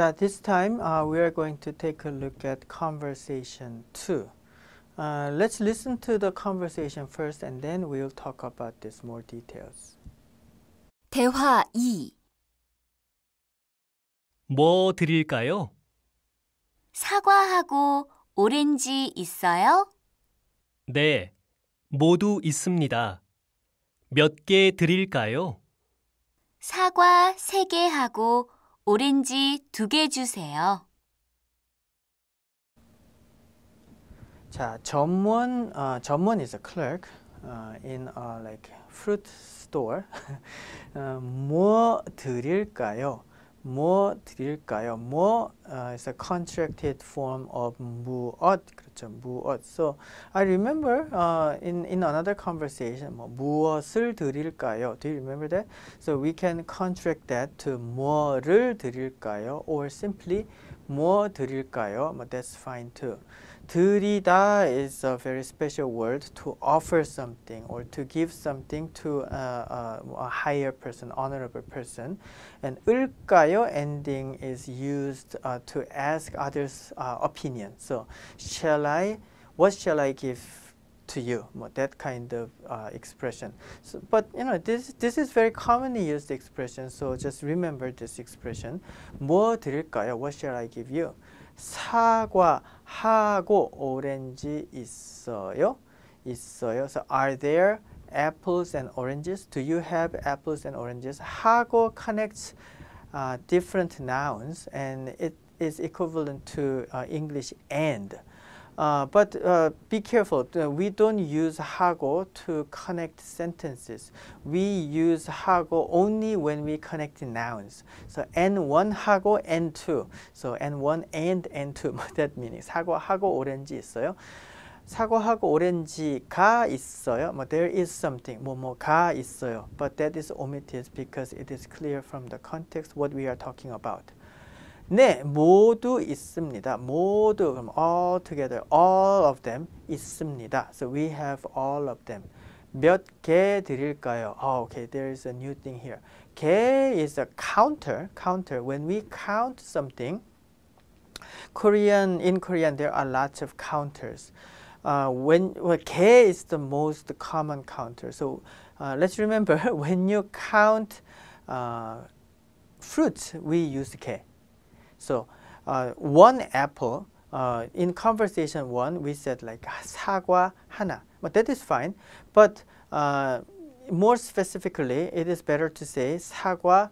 자, this time uh, we are going to take a look at conversation 2. Uh, let's listen to the conversation first and then we'll talk about this more details. 대화 2. 뭐 드릴까요? 사과하고 오렌지 있어요? 네, 모두 있습니다. 몇 개 드릴까요? 사과 3개 하고 오렌지 2개 주세요. 자, 점원, uh, 점원 is a clerk uh, in a like fruit store. 어, 뭐 드릴까요? 뭐 드릴까요? 뭐 uh, is a contracted form of 무엇 그렇죠 무엇. So I remember uh, in in another conversation 뭐 무엇을 드릴까요? Do you remember that? So we can contract that to 뭐를 드릴까요? Or simply 뭐 드릴까요? 뭐 that's fine too. 드리다 is a very special word to offer something or to give something to a, a, a higher person, honorable person. And 을까요 ending is used uh, to ask others' uh, opinion. So, shall I, what shall I give to you? That kind of uh, expression. So, but you know, this this is very commonly used expression. So just remember this expression. 뭐 드릴까요? What shall I give you? 사과하고 오렌지 있어요? 있어요. So are there apples and oranges? Do you have apples and oranges? 하고 connects uh, different nouns and it is equivalent to uh, English and. Uh, but uh, be careful. Uh, we don't use 하고 to connect sentences. We use 하고 only when we connect nouns. So N1 하고 N2. So N1 and N2. What that means? 사과하고 오렌지 있어요. 사과하고 오렌지가 있어요. 뭐 there is something. 뭐뭐가 있어요. But that is omitted because it is clear from the context what we are talking about. 네, 모두 있습니다. 모두 그럼 all together, all of them 있습니다. So we have all of them. 몇 개 드릴까요? Oh, okay, there is a new thing here. 개 is a counter. Counter. When we count something, Korean in Korean there are lots of counters. Uh, when well, 개 is the most common counter. So uh, let's remember when you count uh, fruits, we use 개. So uh, one apple, uh, in conversation one, we said like 사과 하나. But that is fine. But uh, more specifically, it is better to say 사과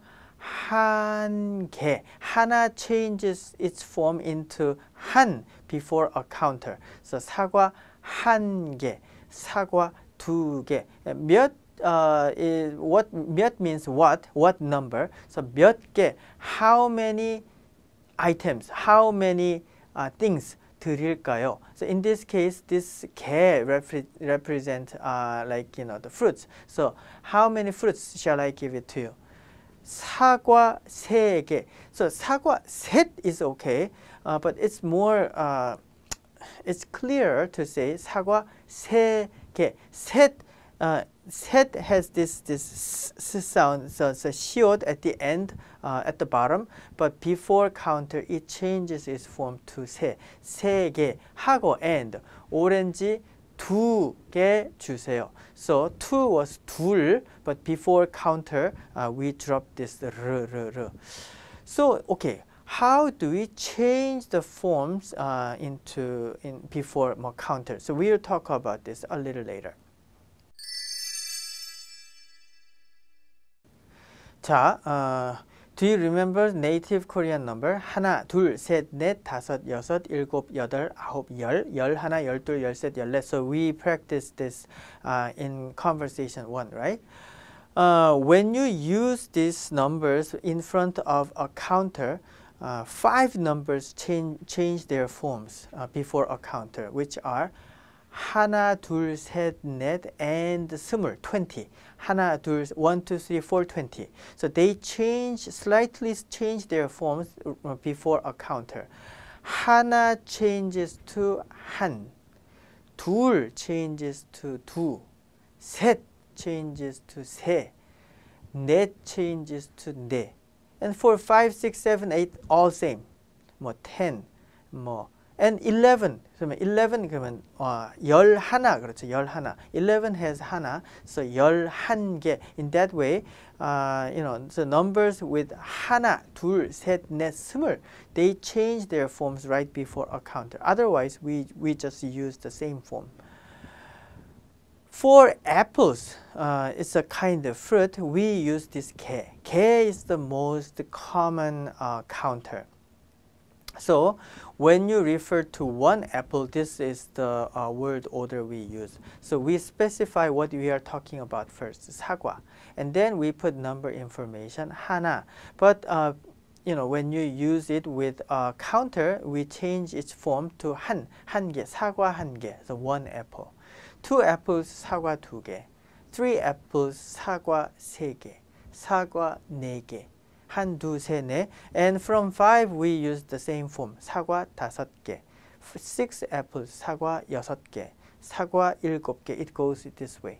한 개. 하나 changes its form into 한 before a counter. So 사과 한 개, 사과 두 개. 몇 uh, is what 몇 means what, what number. So 몇 개, how many items, how many uh, things 드릴까요? So in this case, this 개 repre represent uh, like you know the fruits. So how many fruits shall I give it to you? 사과 세 개. So 사과 셋 is okay, uh, but it's more uh, it's clearer to say 사과 세 개. 셋 uh, set has this this sound, so it's a shield at the end, uh, at the bottom, but before counter it changes its form to 세, 세 개 하고 and 오렌지 두 개 주세요. So two was 둘, but before counter uh, we drop this r, r, r. So okay, how do we change the forms uh, into in before more counter? So we'll talk about this a little later. 자, 어, do you remember native Korean number? 하나, 둘, 셋, 넷, 다섯, 여섯, 일곱, 여덟, 아홉, 열, 열 하나, 열둘, 열셋, 열넷. So we practice this uh, in conversation one, right? Uh, when you use these numbers in front of a counter, uh, five numbers change, change their forms uh, before a counter, which are 하나, 둘, 셋, 넷, and 스물, 20. 하나, 둘, one, two, three, four, 20. So they change, slightly change their forms before a counter. 하나 changes to 한. 둘 changes to 두. 셋 changes to 세. 넷 changes to 네. And for 5, 6, 7, 8 all same. 뭐 10, 뭐 and 11 그러면 11 그러면 어, 11 그렇죠. 11. 11 has 하나. So 11개. In that way, uh, you know, the numbers with 하나, 둘, 셋, 넷, 스물, they change their forms right before a counter. Otherwise, we we just use the same form. For apples, uh, it's a kind of fruit. We use this 개. 개 is the most common uh, counter. So when you refer to one apple, this is the uh, word order we use. So we specify what we are talking about first, 사과. And then we put number information, 하나. But uh, you know, when you use it with a counter, we change its form to 한, 한 개, 사과 한 개, so one apple. Two apples, 사과 두 개. Three apples, 사과 세 개. 사과 네 개. 한, 두, 세, 네. And from five, we use the same form. 사과 다섯 개. Six apples, 사과 여섯 개. 사과 일곱 개. It goes this way.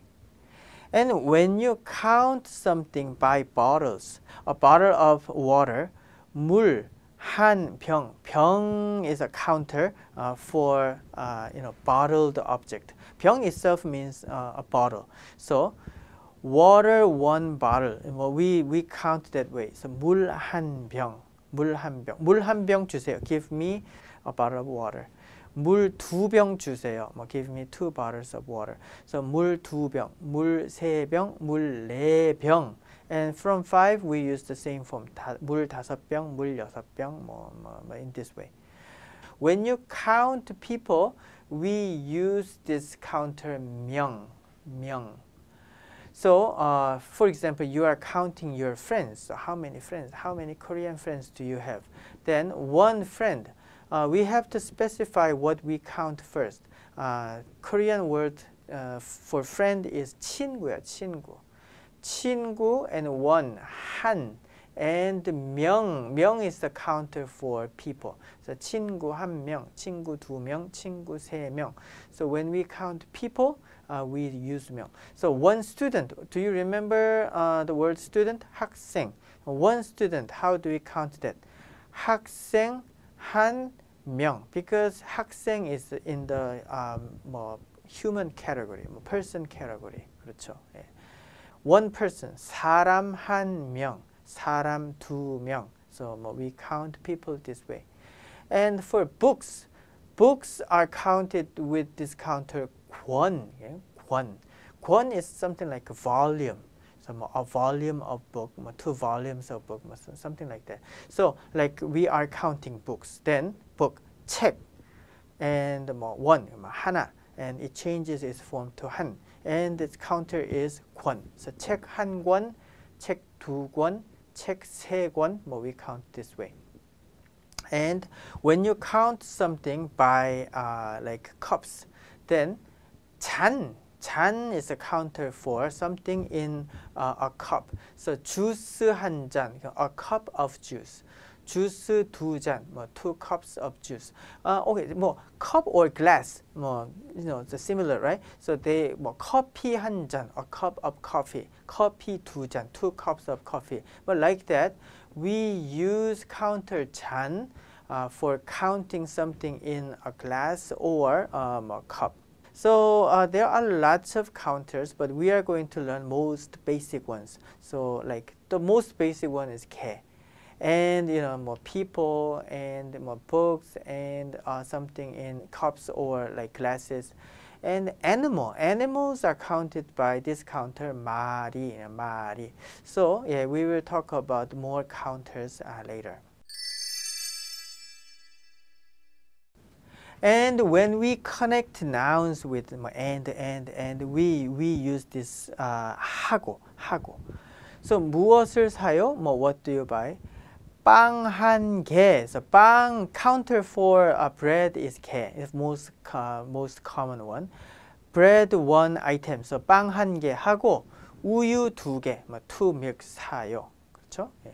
And when you count something by bottles, a bottle of water, 물, 한 병. 병 is a counter uh, for uh, you know bottled object. 병 itself means uh, a bottle. So water one bottle. Well, we we count that way. So 물 한 병, 물 한 병, 물 한 병 주세요. Give me a bottle of water. 물 두 병 주세요. 뭐 give me two bottles of water. So 물 두 병, 물 세 병, 물 네 병. And from five we use the same form. 다, 물 다섯 병, 물 여섯 병, 뭐, 뭐, 뭐 in this way. When you count people, we use this counter 명, 명. So, uh, for example, you are counting your friends. So how many friends? How many Korean friends do you have? Then one friend. Uh, we have to specify what we count first. Uh, Korean word uh, for friend is 친구야, 친구. 친구 and one, 한. And 명, 명 is the counter for people. So 친구 한 명, 친구 두 명, 친구 세 명. So when we count people, uh, we use 명. So one student, do you remember uh, the word student? 학생. One student, how do we count that? 학생 한 명. Because 학생 is in the um, 뭐 human category, 뭐 person category. 그렇죠. 예. One person, 사람 한 명, 사람 두 명. So 뭐 we count people this way. And for books, books are counted with this counter 권. 예? 권. 권 is something like a volume. So a volume of book, two volumes of book, something like that. So like we are counting books. Then book, 책, and 뭐 one, 하나, and it changes its form to 한. And its counter is 권. So 책 한 권, 책 두 권, 책 세 권. 뭐 we count this way. And when you count something by uh, like cups, then 잔, 잔 is a counter for something in uh, a cup. So 주스 한 잔, a cup of juice. 주스 두 잔, 뭐 two cups of juice. Uh, okay, 뭐 cup or glass, 뭐 you know, the similar, right? So they 뭐 커피 한 잔, a cup of coffee. 커피 두 잔, two cups of coffee. But like that, we use counter 잔 uh, for counting something in a glass or um, a cup. So uh, there are lots of counters, but we are going to learn most basic ones. So like the most basic one is k, and you know more people and more books and uh, something in cups or like glasses. And animal, animals are counted by this counter mari, mari. So yeah, we will talk about more counters uh, later. And when we connect nouns with and, and, and, we, we use this uh, 하고, 하고. So 무엇을 사요? 뭐 what do you buy? 빵 한 개. So 빵 counter for uh, bread is 개. It's most uh, most common one. Bread one item. So 빵 한 개 하고 우유 두 개. 뭐 two milk 사요. 그렇죠? 예.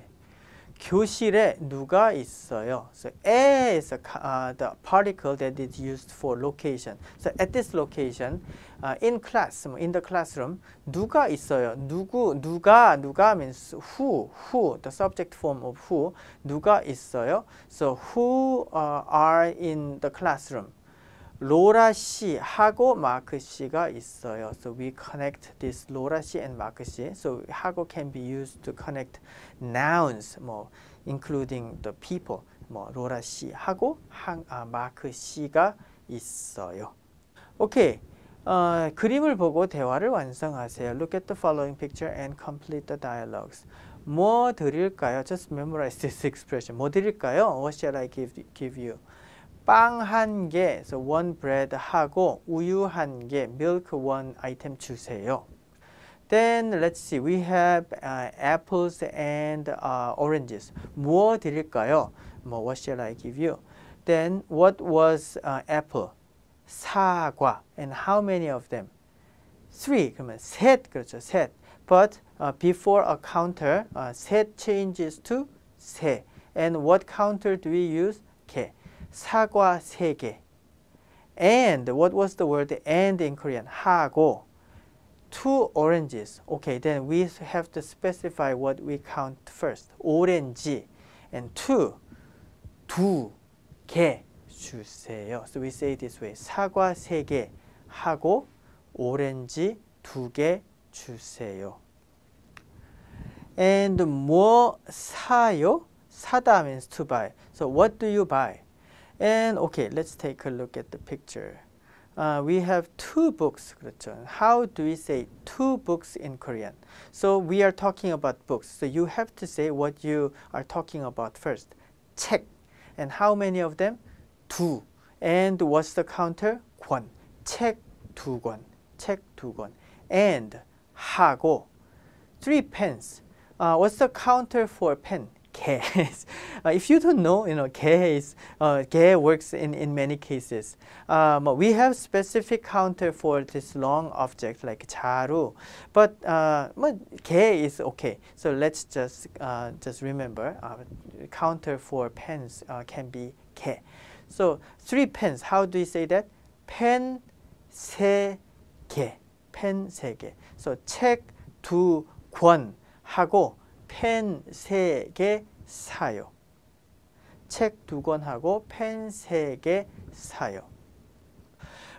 교실에 누가 있어요? So A is a, uh, the particle that is used for location. So at this location, uh, in class, in the classroom, 누가 있어요? 누구, 누가, 누가 means who, who, the subject form of who, 누가 있어요? So who uh, are in the classroom? 로라 씨 하고 마크 씨가 있어요. So we connect this 로라 씨 and 마크 씨. So 하고 can be used to connect nouns, 뭐 including the people. 뭐 로라 씨 하고 하, 아, 마크 씨가 있어요. 오케이. 어, 그림을 보고 대화를 완성하세요. Look at the following picture and complete the dialogues. 뭐 드릴까요? Just memorize this expression. 뭐 드릴까요? What shall I give, give you? 빵 한 개, so one bread 하고 우유 한 개, milk one item 주세요. Then let's see, we have uh, apples and uh, oranges. 무엇 드릴까요? 뭐 what shall I give you? Then what was uh, apple? 사과. And how many of them? Three. 그러면 셋 그렇죠. 셋. But uh, before a counter, uh, 셋 changes to 세. And what counter do we use? 개. 사과 세 개. And what was the word and in Korean? 하고 two oranges. Okay, then we have to specify what we count first. 오렌지 and two 두 개 주세요. So we say this way. 사과 세 개 하고 오렌지 두 개 주세요. And 뭐 사요? 사다 means to buy. So what do you buy? And okay, let's take a look at the picture. Uh, we have two books. 그렇죠. How do we say two books in Korean? So we are talking about books. So you have to say what you are talking about first. 책. And how many of them? 두. And what's the counter? 권. 책 두 권. 책 두 권. And 하고. Three pens. Uh, what's the counter for pen? 개. uh, if you don't know, you know, 개 is uh, 개 works in in many cases. Um, we have specific counter for this long object like 자루, but uh, 개 is okay. So let's just uh, just remember uh, counter for pens uh, can be 개. So three pens. How do you say that? 펜 세 개. 펜 세 개. So 책 두 권 하고 펜 세 개 사요. 책 두 권 하고 펜 세 개 사요.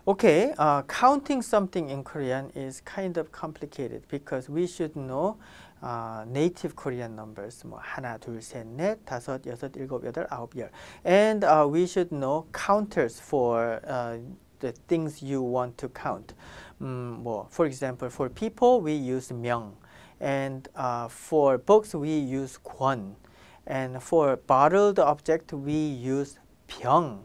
Okay, uh, counting something in Korean is kind of complicated because we should know uh, native Korean numbers 뭐 하나, 둘, 셋, 넷, 다섯, 여섯, 일곱, 여덟, 아홉, 열. And uh, we should know counters for uh, the things you want to count. 음, 뭐, for example, for people we use 명. And uh, for books, we use 권. And for bottled object, we use 병.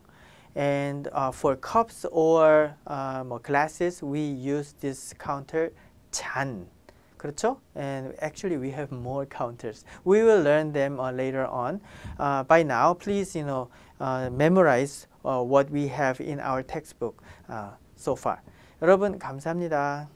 And uh, for cups or uh, glasses, we use this counter 잔. 그렇죠? And actually, we have more counters. We will learn them uh, later on. Uh, by now, please, you know, uh, memorize what we have in our textbook so far. 여러분, 감사합니다.